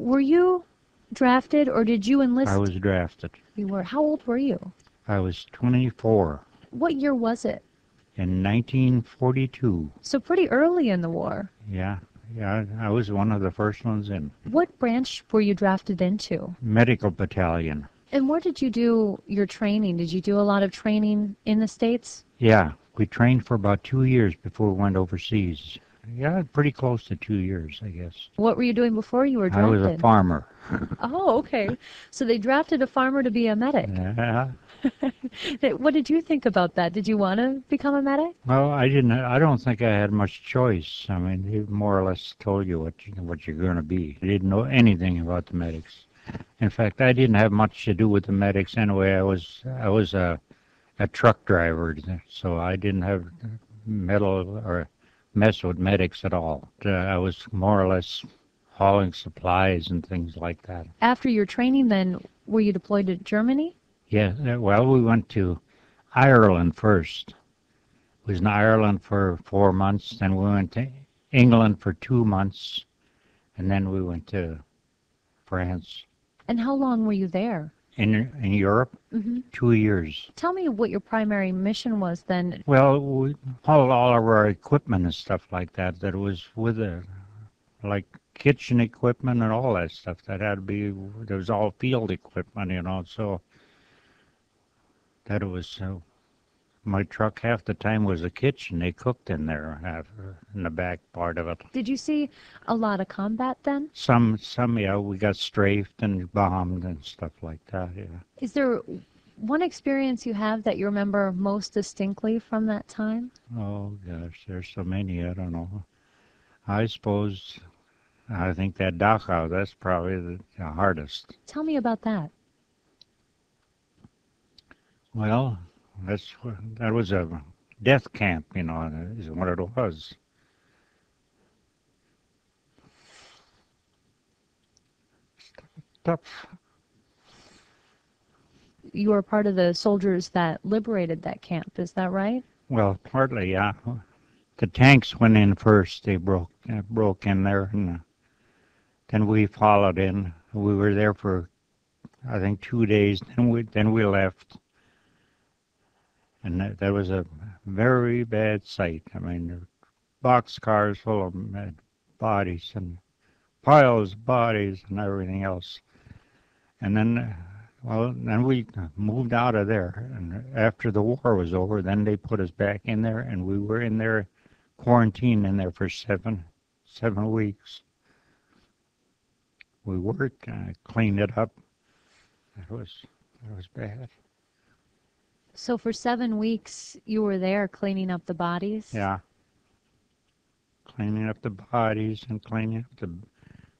Were you drafted or did you enlist? I was drafted. You were. How old were you? I was 24 What year was it? in 1942. So pretty early in the war. Yeah, yeah, I was one of the first ones in. What branch were you drafted into? Medical battalion. And where did you do your training? Did you do a lot of training in the States? Yeah, we trained for about two years before we went overseas. Yeah, pretty close to two years, I guess. What were you doing before you were drafted? I was a farmer. Oh, okay. So they drafted a farmer to be a medic. Yeah. What did you think about that? Did you want to become a medic? Well, I didn't. I don't think I had much choice. I mean, they more or less told you what you, what you're going to be. I didn't know anything about the medics. In fact, I didn't have much to do with the medics anyway. I was I was a a truck driver, so I didn't have metal or mess with medics at all. Uh, I was more or less hauling supplies and things like that. After your training, then, were you deployed to Germany? Yeah, uh, well, we went to Ireland first. Was in Ireland for four months, then we went to England for two months, and then we went to France. And how long were you there? In in Europe, hmm two years. Tell me what your primary mission was then. Well, we hauled all of our equipment and stuff like that. That was with the like kitchen equipment and all that stuff. That had to be. There was all field equipment, you know. So that it was. Uh, my truck half the time was a kitchen. They cooked in there, half, in the back part of it. Did you see a lot of combat then? Some, some, yeah, we got strafed and bombed and stuff like that. Yeah. Is there one experience you have that you remember most distinctly from that time? Oh gosh, there's so many. I don't know. I suppose. I think that Dachau. That's probably the, the hardest. Tell me about that. Well, that's that was a death camp. You know, is what it was. Tough. You were part of the soldiers that liberated that camp, is that right? Well, partly, yeah. The tanks went in first. They broke uh, broke in there, and uh, then we followed in. We were there for, I think, two days. Then we then we left, and that, that was a very bad sight. I mean, box cars full of uh, bodies and piles of bodies and everything else. And then, uh, well, then we moved out of there. And after the war was over, then they put us back in there, and we were in there, quarantined in there for seven, seven weeks. We worked, uh, cleaned it up. It was, it was bad. So for seven weeks, you were there cleaning up the bodies? Yeah. Cleaning up the bodies and cleaning up the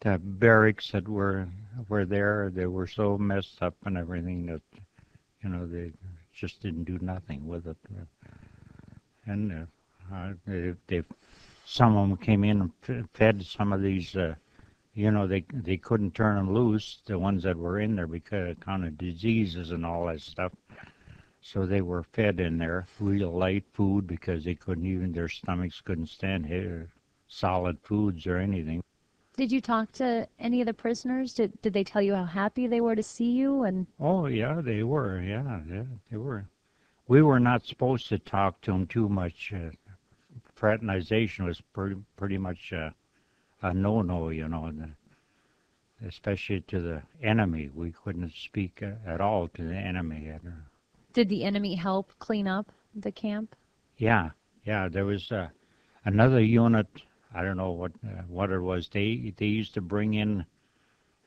the barracks that were were there. They were so messed up and everything that you know they just didn't do nothing with it. And uh, uh, they, they some of them came in and fed some of these. Uh, you know they they couldn't turn them loose. The ones that were in there because of kind of diseases and all that stuff. So they were fed in there, real light food because they couldn't even their stomachs couldn't stand here solid foods or anything. Did you talk to any of the prisoners? Did did they tell you how happy they were to see you? And Oh yeah, they were. Yeah, yeah, they were. We were not supposed to talk to them too much. Uh, fraternization was pretty pretty much uh, a no-no, you know, uh, especially to the enemy. We couldn't speak uh, at all to the enemy. Did the enemy help clean up the camp? Yeah, yeah. There was uh, another unit. I don't know what uh, what it was. They they used to bring in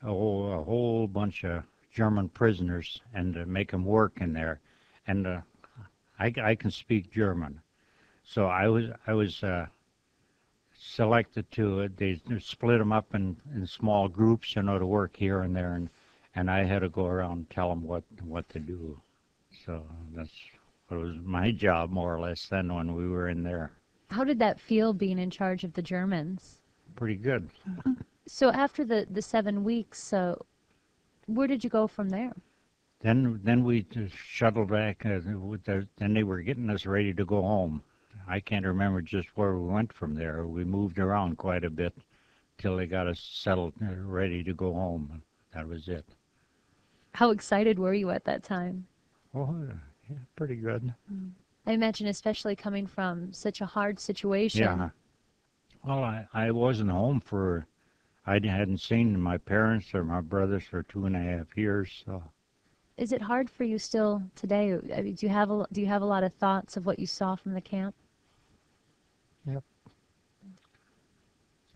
a whole, a whole bunch of German prisoners and uh, make them work in there. And uh, I I can speak German, so I was I was uh, selected to it. They split them up in, in small groups, you know, to work here and there, and and I had to go around and tell them what what to do. So that's what was my job more or less then when we were in there. How did that feel being in charge of the Germans? Pretty good. So after the the seven weeks, uh, where did you go from there? Then then we just shuttled back. Uh, with the, then they were getting us ready to go home. I can't remember just where we went from there. We moved around quite a bit, till they got us settled, uh, ready to go home. That was it. How excited were you at that time? Oh, yeah, pretty good. Mm. I imagine, especially coming from such a hard situation. Yeah. Well, I, I wasn't home for, I hadn't seen my parents or my brothers for two and a half years, so Is it hard for you still today? I mean, do you have a do you have a lot of thoughts of what you saw from the camp? Yep.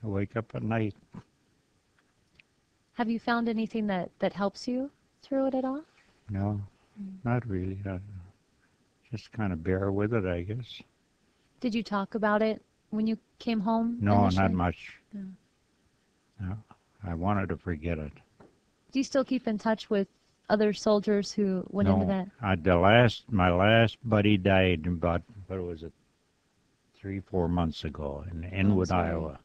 I wake up at night. Have you found anything that that helps you through it at all? No, Mm. not really. I just kind of bear with it, I guess. Did you talk about it when you came home? No, initially? not much. No. No, I wanted to forget it. Do you still keep in touch with other soldiers who went no, into that? I, the last, my last buddy died about, what was it, three, four months ago in Inwood. Iowa.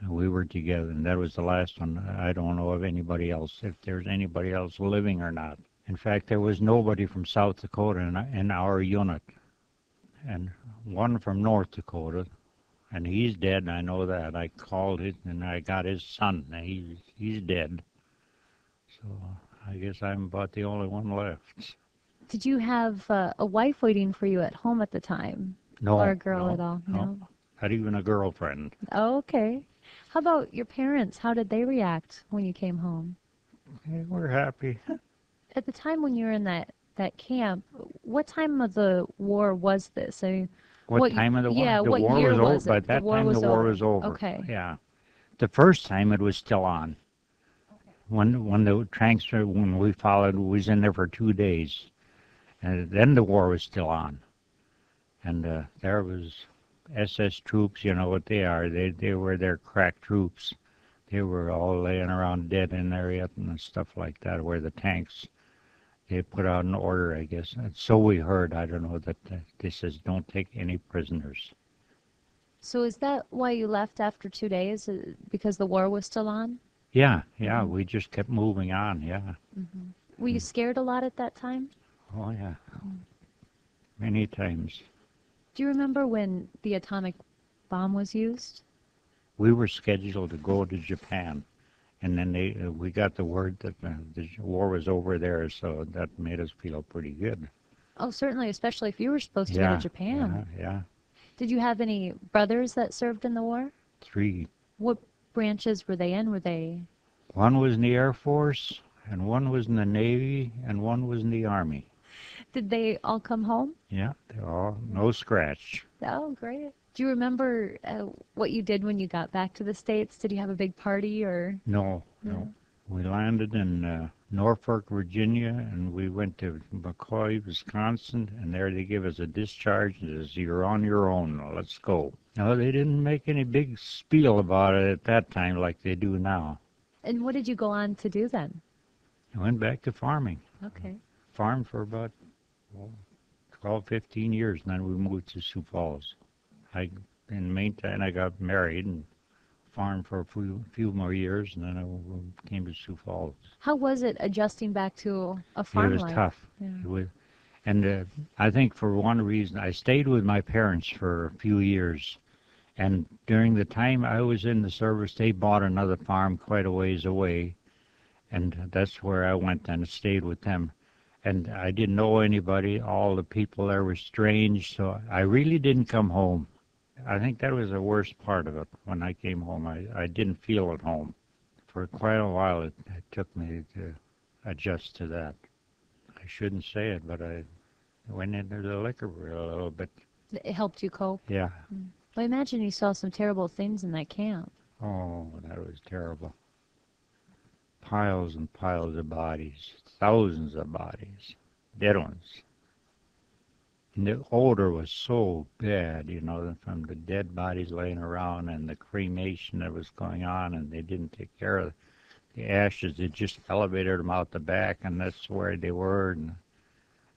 And we were together, and that was the last one. I don't know of anybody else, if there's anybody else living or not. In fact, there was nobody from South Dakota in, in our unit, and one from North Dakota, and he's dead. And I know that. I called it, and I got his son. and He's he's dead. So I guess I'm about the only one left. Did you have uh, a wife waiting for you at home at the time, No, or a girl no, at all? no. Not even a girlfriend. Oh, okay. How about your parents? How did they react when you came home? Yeah, we're happy. At the time when you were in that that camp, what time of the war was this? Mean, What, What time of the war? yeah, the what war year was was over. it? By The that war time, was the war over. was over. Okay. Yeah. The first time it was still on. When when the tanks when we followed was in there for two days, and then the war was still on, and uh, there was SS troops. You know what they are? They they were their crack troops. They were all laying around dead in there yet and stuff like that. Where the tanks, they put out an order, I guess. And so we heard. I don't know that uh, they says don't take any prisoners. So is that why you left after two days? uh, Because the war was still on? Yeah, yeah. Mhm. We just kept moving on. Yeah. Were Hmm. you scared a lot at that time? Oh yeah. Many times. Do you remember when the atomic bomb was used? We were scheduled to go to Japan, and then they uh, we got the word that uh, the war was over there, so that made us feel pretty good. Oh, certainly, especially if you were supposed to go to Japan. Yeah, yeah. Did you have any brothers that served in the war? Three. What branches were they in? Were they? One was in the Air Force, and one was in the Navy, and one was in the Army. Did they all come home? Yeah, they all no scratch. Oh, great. Do you remember uh, what you did when you got back to the States? Did you have a big party or? No, no. We landed in uh, Norfolk, Virginia, and we went to McCoy, Wisconsin, and there they give us a discharge and says, you're on your own, let's go. No, they didn't make any big spiel about it at that time like they do now. And what did you go on to do then? I went back to farming. Okay. Farmed for about well, 12, 15 years, and then we moved to Sioux Falls. I, in the meantime, I got married and farmed for a few, few more years, and then I came to Sioux Falls. How was it adjusting back to a farm it was life? tough. Yeah. It was, and uh, I think for one reason, I stayed with my parents for a few years, and during the time I was in the service, they bought another farm quite a ways away, and that's where I went and stayed with them. And I didn't know anybody. All the people there were strange, so I really didn't come home. I think that was the worst part of it. When I came home, I, I didn't feel at home. For quite a while, it, it took me to adjust to that. I shouldn't say it, but I went into the liquor for a little bit. It helped you cope. Yeah. Mm. I imagine you saw some terrible things in that camp. Oh, that was terrible. Piles and piles of bodies, thousands of bodies, dead ones. The odor was so bad, you know, from the dead bodies laying around and the cremation that was going on, and they didn't take care of the ashes. They just elevated them out the back, and that's where they were. And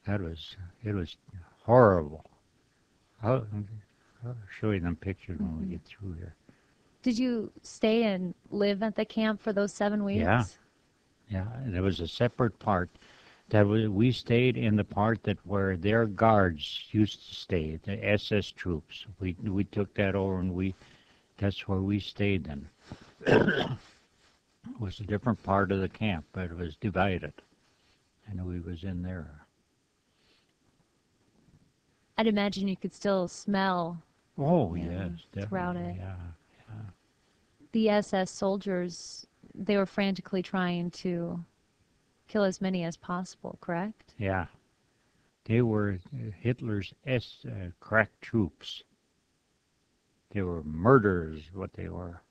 that was, it was horrible. I'll, I'll show you them pictures when we mm-hmm. get through here. Did you stay and live at the camp for those seven weeks? Yeah. Yeah, and it was a separate part that we, we stayed in the part that where their guards used to stay, the SS troops. We we took that over and we that's where we stayed then. it was a different part of the camp, but it was divided, and we was in there. I'd imagine you could still smell Oh Yeah, yes, throughout it. Yeah, the SS soldiers. They were frantically trying to kill as many as possible, correct? yeah. They were Hitler's S uh, crack troops. They were murderers, what they were.